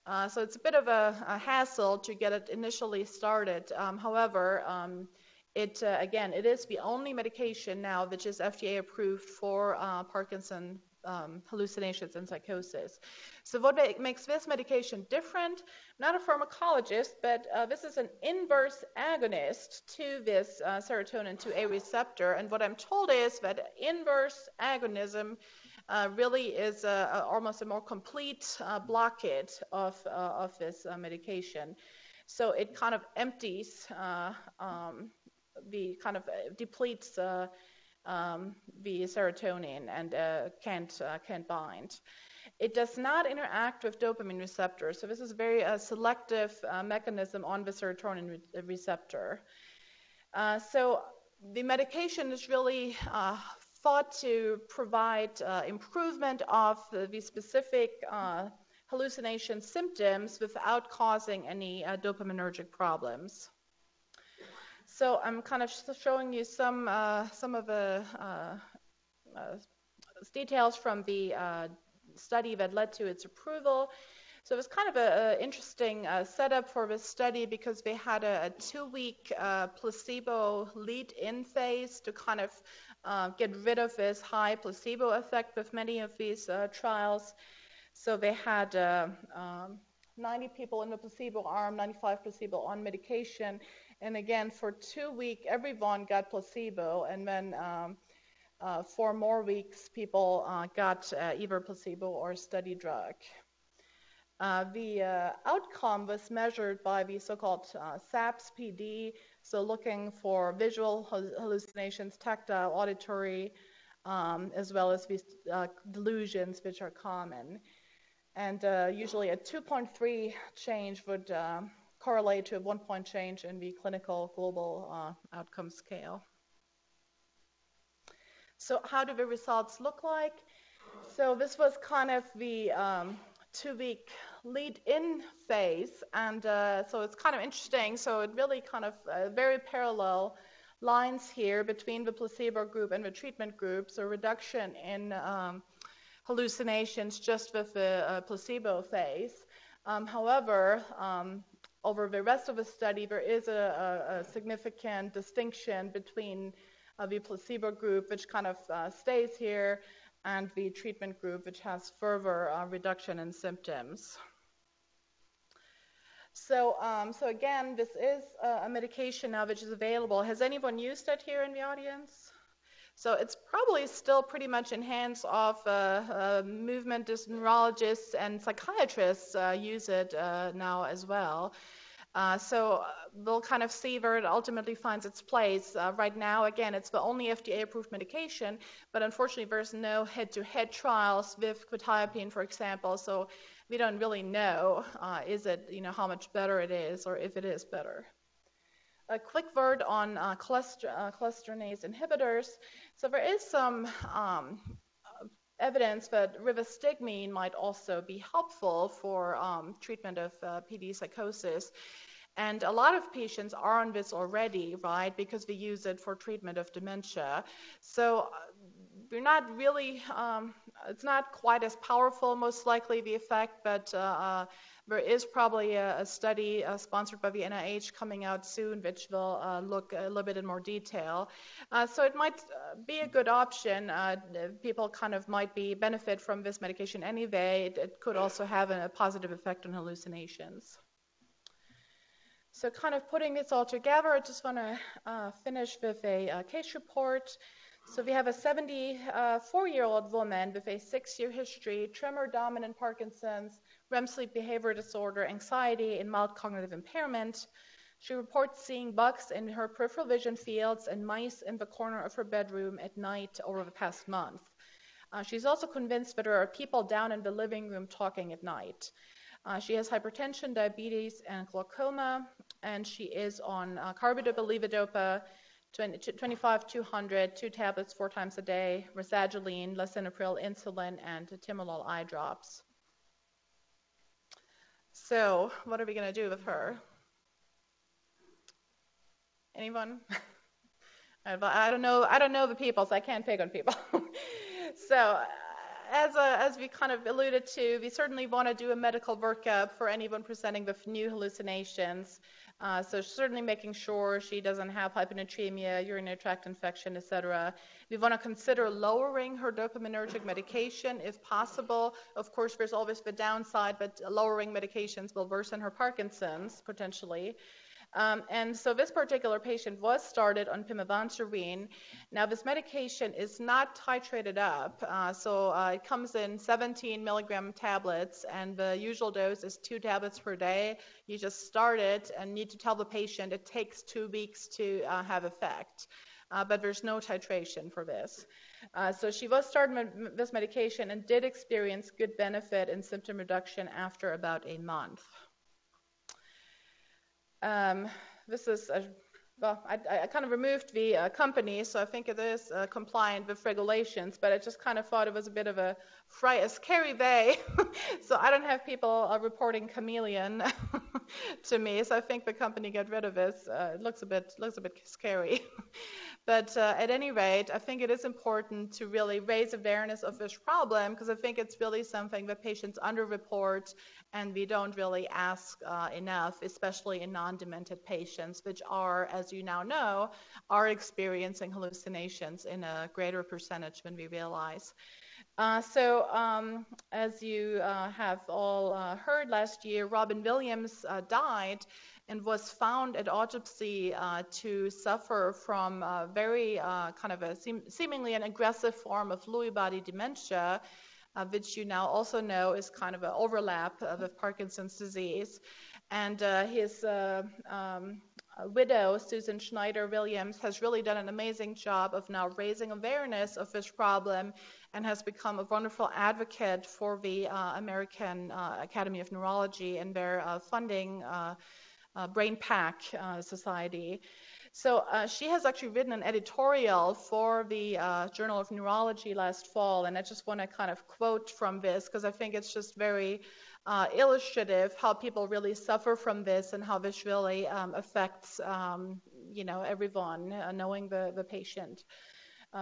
Uh, so it's a bit of a, a, hassle to get it initially started. Um, however, um, it uh, again, it is the only medication now that is FDA approved for uh, Parkinson um, hallucinations and psychosis. So what makes this medication different? Not a pharmacologist, but uh, this is an inverse agonist to this uh, serotonin 2A receptor, and what I'm told is that inverse agonism uh, really is a, a, almost a more complete uh, blockade of, uh, of this uh, medication. So it kind of empties um, the kind of uh, depletes uh, um, the serotonin and uh, can't uh, can't bind. It does not interact with dopamine receptors, so this is a very uh, selective uh, mechanism on the serotonin re- receptor. so the medication is really thought to provide improvement of the, the specific hallucination symptoms without causing any dopaminergic problems. So I'm kind of showing you some uh, some of the uh, uh, details from the uh, study that led to its approval. So it was kind of an interesting uh, setup for this study because they had a, a two-week uh, placebo lead-in phase to kind of get rid of this high placebo effect with many of these trials. So they had um, 90 people in the placebo arm, 95 placebo on medication, and again, for two weeks, everyone got placebo, and then um, uh, four more weeks, people uh, got uh, either placebo or study drug. Uh, the uh, outcome was measured by the so-called uh, SAPS-PD, so looking for visual hallucinations, tactile, auditory, um, as well as these delusions, which are common. And usually a 2.3 change would correlate to a one point change in the clinical global uh, outcome scale. So, how do the results look like? So, this was kind of the um, two week lead in phase, and uh, so it's kind of interesting. So, it really kind of uh, very parallel lines here between the placebo group and the treatment group. So, reduction in um, hallucinations just with the uh, placebo phase. Um, however, um, over the rest of the study, there is a, a, a significant distinction between uh, the placebo group, which kind of uh, stays here, and the treatment group, which has further uh, reduction in symptoms. So, um, so again, this is a medication now which is available. Has anyone used it here in the audience? So it's probably still pretty much in hands of uh, uh, movement neurologists and psychiatrists uh, use it uh, now as well. Uh, so uh, we'll kind of see where it ultimately finds its place. Uh, right now, again, it's the only FDA-approved medication, but unfortunately, there's no head-to-head trials with quetiapine, for example. So we don't really know uh, is it, you know, how much better it is, or if it is better. A quick word on uh, cholester- uh, inhibitors. So there is some um, evidence that rivastigmine might also be helpful for um, treatment of uh, PD psychosis. And a lot of patients are on this already, right, because we use it for treatment of dementia. So uh, we're not really, um, it's not quite as powerful, most likely, the effect, but uh, uh there is probably a, a study uh, sponsored by the NIH coming out soon, which will uh, look a little bit in more detail. Uh, so it might uh, be a good option. People kind of might be benefit from this medication anyway. It, it could also have a, a positive effect on hallucinations. So, kind of putting this all together, I just want to finish with a case report. So, we have a 74 year old woman with a six year history, tremor dominant Parkinson's, REM sleep behavior disorder, anxiety, and mild cognitive impairment. She reports seeing bugs in her peripheral vision fields and mice in the corner of her bedroom at night over the past month. Uh, she's also convinced that there are people down in the living room talking at night. Uh, she has hypertension, diabetes, and glaucoma, and she is on uh, carbidopa, levodopa, 25 200, two tablets four times a day, rasagiline, lisinopril, insulin, and timolol eye drops. So, what are we going to do with her? Anyone? I don't know. I don't know the people, so I can't pick on people. so, as, a, as we kind of alluded to, we certainly want to do a medical workup for anyone presenting with new hallucinations. Uh, so certainly making sure she doesn't have hyponatremia, urinary tract infection, etc. We want to consider lowering her dopaminergic medication if possible. Of course, there's always the downside, but lowering medications will worsen her Parkinson's potentially. Um, and so this particular patient was started on pimavanserin. Now this medication is not titrated up, uh, so uh, it comes in 17 milligram tablets, and the usual dose is two tablets per day. You just start it and need to tell the patient it takes two weeks to uh, have effect. Uh, but there's no titration for this. Uh, so she was started med- this medication and did experience good benefit in symptom reduction after about a month. Um, this is a, well, I, I, kind of removed the uh, company, so I think it is uh, compliant with regulations, but I just kind of thought it was a bit of a, fry, a scary day. so I don't have people uh, reporting chameleon to me, so I think the company got rid of this. Uh, it looks a bit looks a bit scary. But uh, at any rate, I think it is important to really raise awareness of this problem because I think it's really something that patients underreport and we don't really ask uh, enough, especially in non-demented patients, which are, as you now know, are experiencing hallucinations in a greater percentage than we realize. Uh, so, um, as you uh, have all uh, heard last year, Robin Williams uh, died and was found at autopsy uh, to suffer from a very uh, kind of a seem- seemingly an aggressive form of Lewy body dementia, uh, which you now also know is kind of an overlap with Parkinson's disease. And uh, his uh, um, widow, Susan Schneider Williams, has really done an amazing job of now raising awareness of this problem and has become a wonderful advocate for the uh, American Academy of Neurology and their funding uh, BrainPAC uh, Society. So uh, she has actually written an editorial for the uh, Journal of Neurology last fall, and I just want to kind of quote from this because I think it's just very uh, illustrative how people really suffer from this and how this really um, affects, um, you know, everyone, uh, knowing the, the patient.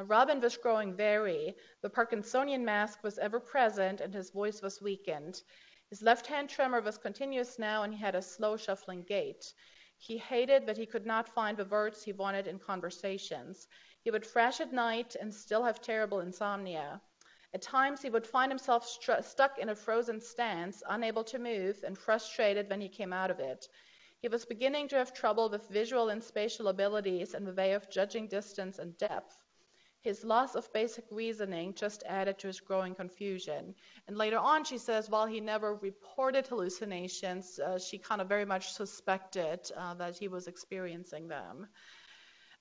Robin was growing very. The Parkinsonian mask was ever present, and his voice was weakened. His left hand tremor was continuous now, and he had a slow, shuffling gait. He hated that he could not find the words he wanted in conversations. He would thrash at night and still have terrible insomnia. At times, he would find himself stuck in a frozen stance, unable to move, and frustrated when he came out of it. He was beginning to have trouble with visual and spatial abilities and the way of judging distance and depth. his loss of basic reasoning just added to his growing confusion. And later on, she says, while he never reported hallucinations, uh, she kind of very much suspected uh, that he was experiencing them.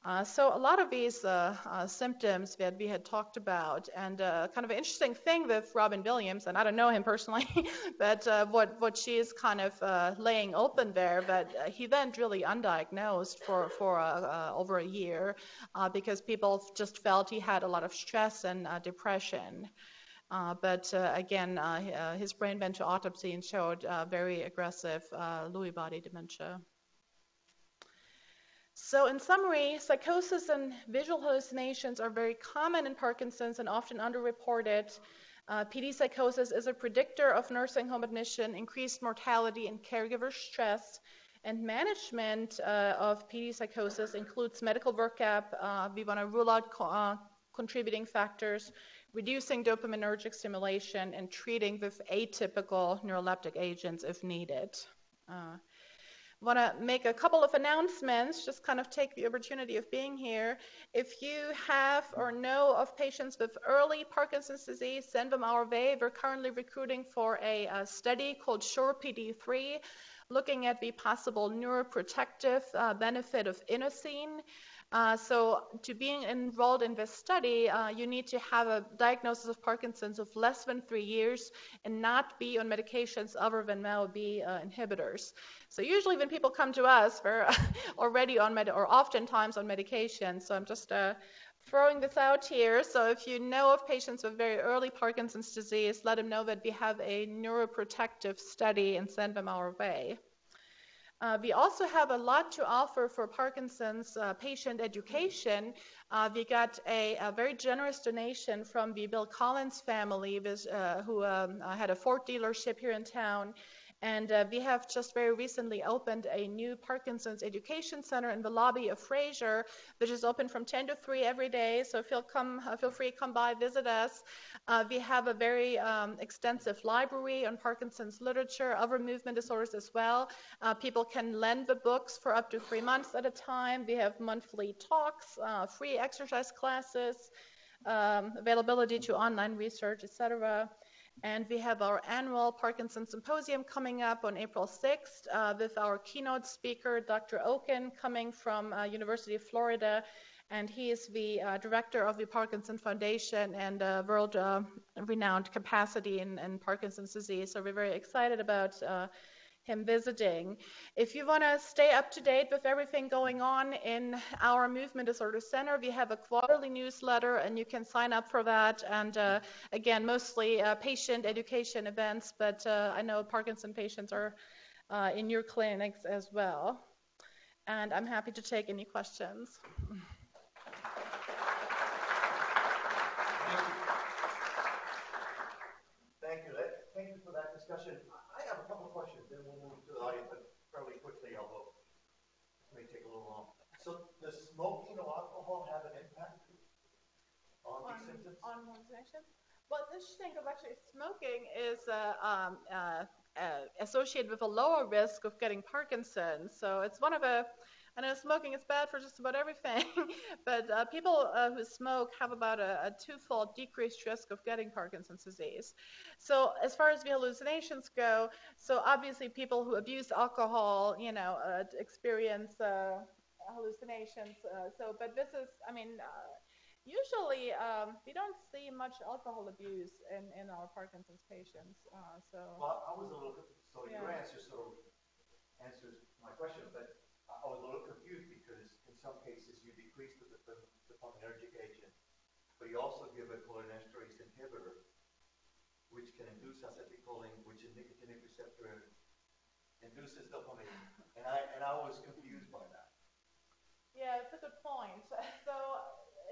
Uh, so a lot of these uh, uh, symptoms that we had talked about, and uh, kind of an interesting thing with Robin Williams, and I don't know him personally, but uh, what what she is kind of uh, laying open there, but uh, he went really undiagnosed for for uh, over a year because people just felt he had a lot of stress and depression. but again, his brain went to autopsy and showed very aggressive Lewy body dementia. So, in summary, psychosis and visual hallucinations are very common in Parkinson's and often underreported. Uh, PD psychosis is a predictor of nursing home admission, increased mortality, and caregiver stress. And management uh, of PD psychosis includes medical workup. Uh, we want to rule out co- uh, contributing factors, reducing dopaminergic stimulation, and treating with atypical neuroleptic agents if needed. Want to make a couple of announcements, just kind of take the opportunity of being here. If you have or know of patients with early Parkinson's disease, send them our way. We're currently recruiting for a, a study called SURE PD3, looking at the possible neuroprotective uh, benefit of inosine. Uh, so to being enrolled in this study, uh, you need to have a diagnosis of Parkinson's of less than three years and not be on medications other than MAO-B uh, inhibitors. So usually when people come to us, they're already on med- or oftentimes on medication. So I'm just uh, throwing this out here. So if you know of patients with very early Parkinson's disease, let them know that we have a neuroprotective study and send them our way. Uh, we also have a lot to offer for Parkinson's uh, patient education. Uh, we got a, a, very generous donation from the Bill Collins family, uh, who um, had a Ford dealership here in town. And uh, we have just very recently opened a new Parkinson's Education Center in the lobby of Frazier, which is open from 10 to 3 every day. So feel come, uh, feel free to come by, visit us. Uh, we have a very um, extensive library on Parkinson's literature, other movement disorders as well. Uh, people can lend the books for up to three months at a time. We have monthly talks, uh, free exercise classes, um, availability to online research, etc. And we have our annual Parkinson Symposium coming up on April 6th uh, with our keynote speaker, Dr. Okun, coming from uh, University of Florida. And he is the uh, director of the Parkinson Foundation and uh, world uh, renowned capacity in, in, Parkinson's disease. So we're very excited about uh, him visiting. If you want to stay up to date with everything going on in our Movement Disorder Center, we have a quarterly newsletter, and you can sign up for that. And uh, again, mostly uh, patient education events, but uh, I know Parkinson patients are uh, in your clinics as well. And I'm happy to take any questions. Thank you. Thank you for that discussion couple of questions, then we'll move to the audience, but fairly quickly, although this may take a little long. So does smoking or alcohol have an impact on, these symptoms? On hallucinations? Well, it's interesting because actually smoking is uh, um, uh, uh, associated with a lower risk of getting Parkinson's. So it's one of the I know smoking is bad for just about everything, but uh, people uh, who smoke have about a, a, twofold decreased risk of getting Parkinson's disease. So as far as the hallucinations go, so obviously people who abuse alcohol, you know, uh, experience uh, hallucinations. Uh, so, but this is, I mean. Uh, usually, um, we don't see much alcohol abuse in, in our Parkinson's patients. so. Well, I was a little. So yeah. your answer sort of answers my question, but I was a little confused because in some cases you decrease the dopaminergic agent, but you also give a cholinesterase inhibitor, which can induce acetylcholine, which is nicotinic receptor induces dopamine. And I and I was confused by that. Yeah, it's a good point. So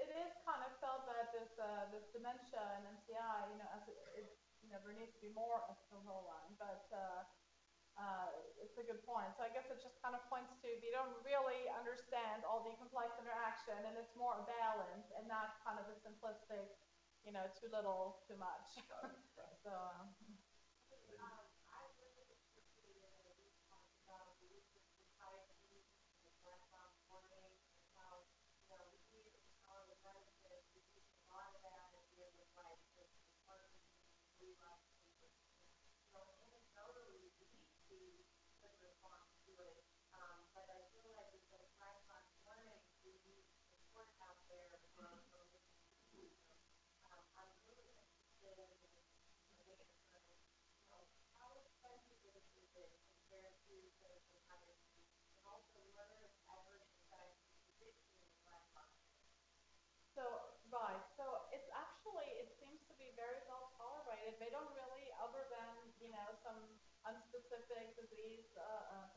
it is kind of felt that this uh, this dementia and MCI, you know, as it, it, you know, there needs to be more acetylcholine, but uh, uh, it's a good point. So I guess it just kind of points to we don't really understand all the complex interaction, and it's more a balance and not kind of a simplistic, you know, too little, too much. so. Um,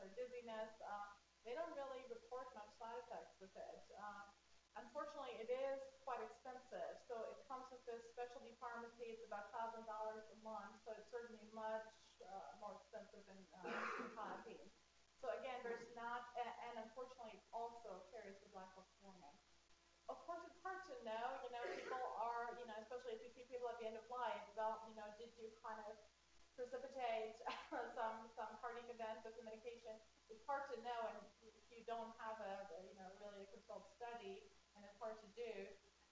uh, dizziness. Uh, they don't really report much side effects with it. Uh, unfortunately, it is quite expensive. So it comes with this specialty pharmacy. It's about $1,000 a month, so it's certainly much uh, more expensive than uh, So again, there's not, and unfortunately, it also carries the black box warning. Of course, it's hard to know. You know, people are, you know, especially if you see people at the end of life, well, you know, did you kind of precipitate some some cardiac event with the medication? It's hard to know, and if you don't have a, you know, really a controlled study, and it's hard to do.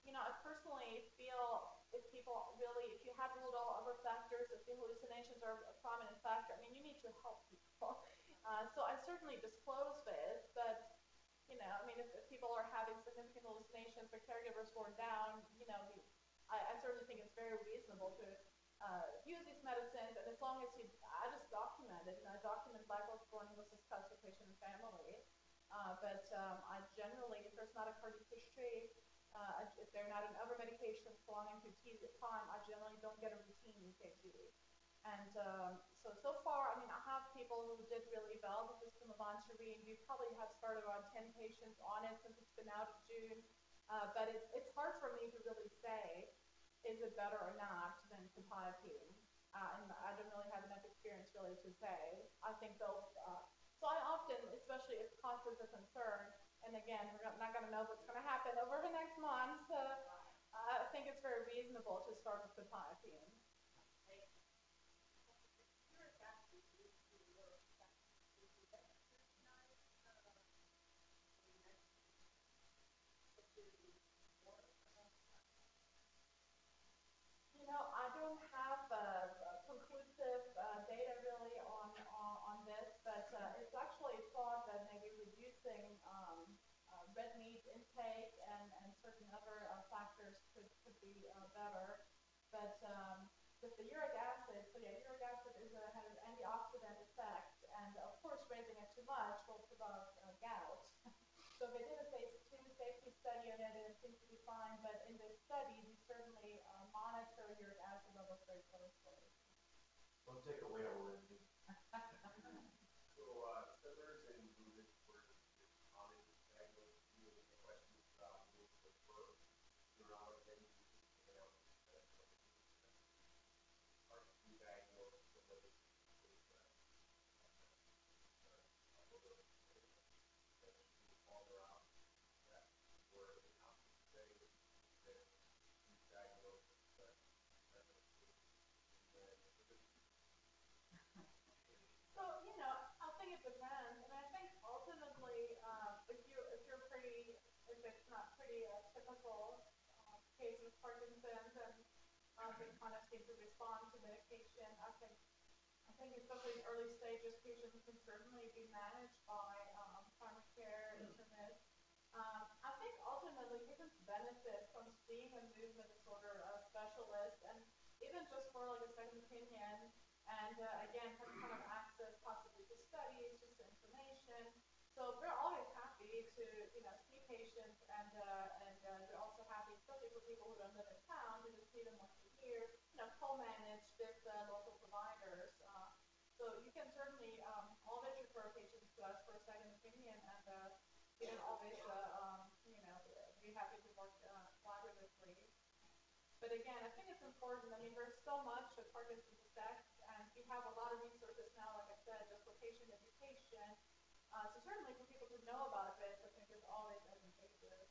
You know, I personally feel if people really, if you have ruled all other factors, if the hallucinations are a prominent factor, I mean, you need to help people. Uh, so I certainly disclose this, but you know, I mean, if, if people are having significant hallucinations, the caregivers going down, you know, I, I certainly think it's very reasonable to uh, use these medicines, and as long as you, I just document it, and I document black box warning discussed with patient and family. Uh, but um, I generally, if there's not a cardiac history, uh, if they're not in other medications belonging to T time, I generally don't get a routine EKG. And um, so, so far, I mean, I have people who did really well with this pimavanserin. We probably have started around 10 patients on it since it's been out of June. Uh, but it's, it's hard for me to really say, is it better or not than quetiapine? Uh, and I don't really have enough experience really to say. I think both. Uh, so I often, especially if cost is a concern, and again, we're not going to know what's going to happen over the next month, uh, I think it's very reasonable to start with quetiapine. You know, I don't have uh, conclusive uh, data really on, on, on this, but uh, it's actually thought that maybe reducing um, uh, red meat intake and, and certain other uh, factors could, could be uh, better. But um, with the uric acid, so yeah, uric acid is a, has an antioxidant effect, and of course raising it too much will provoke gout. so they did a phase two safety study on it, and it seems to be fine, but in this study, we certainly monitor uric acid levels very closely. Don't take away our remedy. so, uh, centers and movements were common diagnosed with questions about movement for birth, neurology, and are you diagnosed with those with uh, father out that were in opposite setting that you diagnosed so, you know, I think it depends. And I think ultimately, uh, if, you, if you're pretty, if it's not pretty uh, typical uh, case of Parkinson's and um, they kind of seem to respond to medication, I think I think especially in early stages, patients can certainly be managed by um, primary care, internist. Um, I think ultimately patients benefit from seeing a movement disorder uh, specialist and even just for like a second opinion and uh, again kind of access possibly to studies, just information. So we're always happy to you know see patients and uh, and uh, we're also happy, especially for people who don't live in town, to just them once a year, you know, co-manage with uh, local providers. Uh, so you can certainly um, always refer patients to us for a second opinion and uh, we can always uh, um, you know be happy to work collaboratively. But again, I think it's important. I mean, there's so much that Parkinson's affects, and we have a lot of resources now, like I said, just for patient education. Uh, so certainly for people to know about this, I think is always advantageous.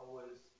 I was.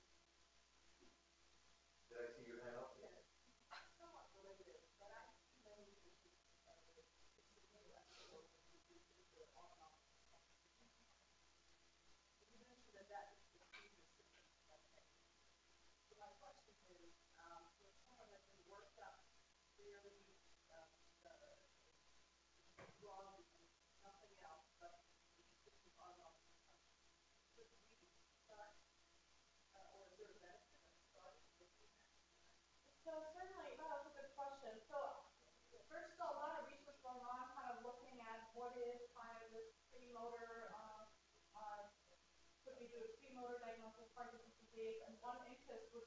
participate, and one interest was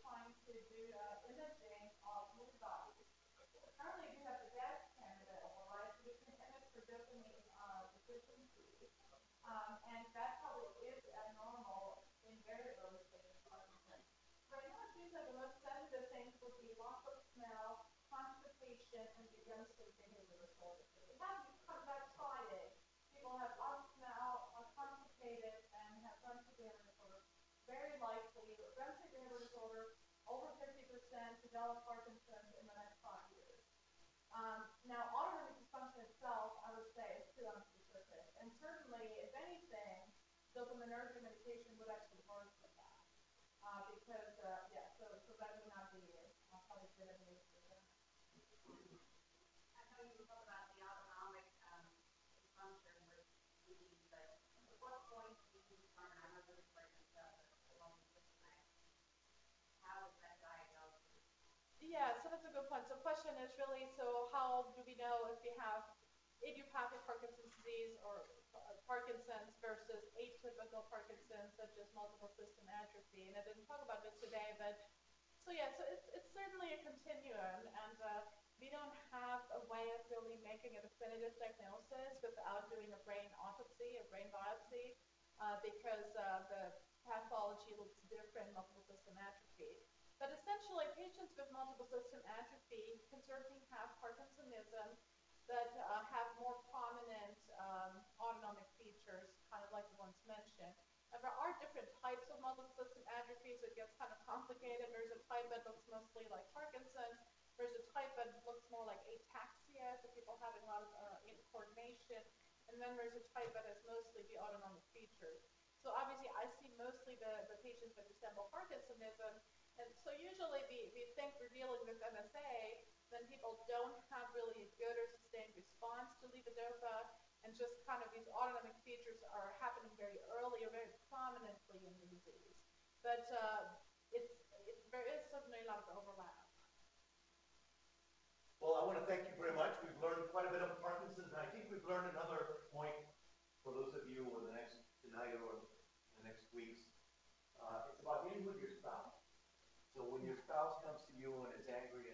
trying to do uh, imaging of whole bodies. Currently, we have the DAS Canada, right, which for dopamine uh, um, and that's develop Parkinson's in the next five years. Um, now, autonomic dysfunction itself, I would say, is too unspecific. And certainly, if anything, dopaminergic medication would actually worsen that. Uh, because, uh, yeah, so, so that would not be uh, probably good advice for them. I know you talk about the autonomic um, dysfunction with disease, but at what point do you determine, I know this is like a long systematic, how is that diagnosis? Yeah, so that's a good point. So the question is really, so how do we know if we have idiopathic Parkinson's disease or uh, Parkinson's versus atypical Parkinson's, such as multiple system atrophy? And I didn't talk about this today, but so yeah, so it's, it's certainly a continuum, and uh, we don't have a way of really making a definitive diagnosis without doing a brain autopsy, a brain biopsy, uh, because uh, the pathology looks different, multiple system atrophy. But essentially, patients with multiple system atrophy can certainly have Parkinsonism that uh, have more prominent um, autonomic features, kind of like the ones mentioned. And there are different types of multiple system atrophy, so it gets kind of complicated. There's a type that looks mostly like Parkinson's. There's a type that looks more like ataxia, so people having a lot of uh, coordination. And then there's a type that has mostly the autonomic features. So obviously, I see mostly the, the patients that resemble Parkinsonism. And so usually we, we think we're dealing with MSA, then people don't have really a good or sustained response to levodopa, and just kind of these autonomic features are happening very early or very prominently in the disease. But uh, it's, it, there is certainly a lot of overlap. Well, I want to thank you very much. We've learned quite a bit of Parkinson's, and I think we've learned another point for those of you over the next tonight or the next weeks. Uh, it's about getting with your spouse. Comes to you and is angry